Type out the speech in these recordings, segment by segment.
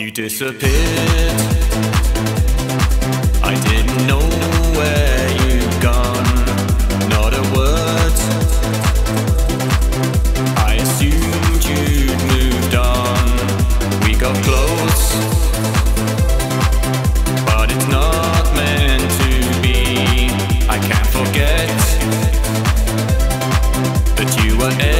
You disappeared. I didn't know where you'd gone. Not a word. I assumed you'd moved on. We got close. But it's not meant to be. I can't forget that you were.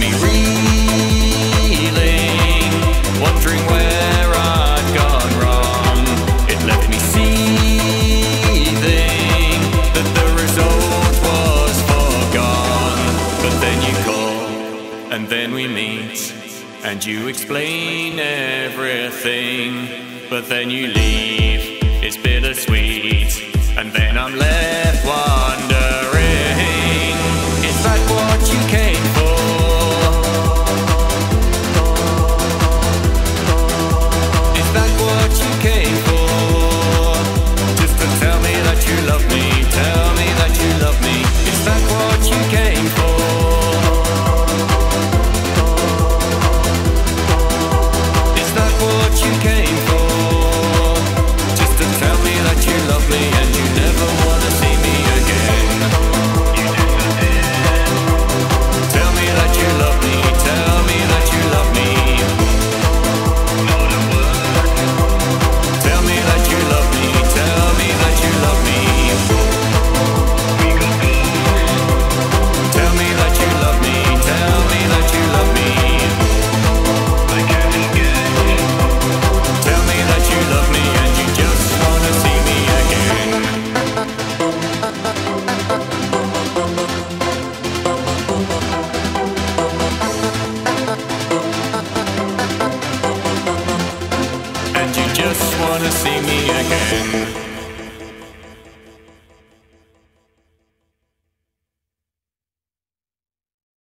me reeling, wondering where I'd gone wrong. It left me that the result was foregone. But then you call, and then we meet, and you explain everything. But then you leave, it's bittersweet, and then I'm left. gonna see me again.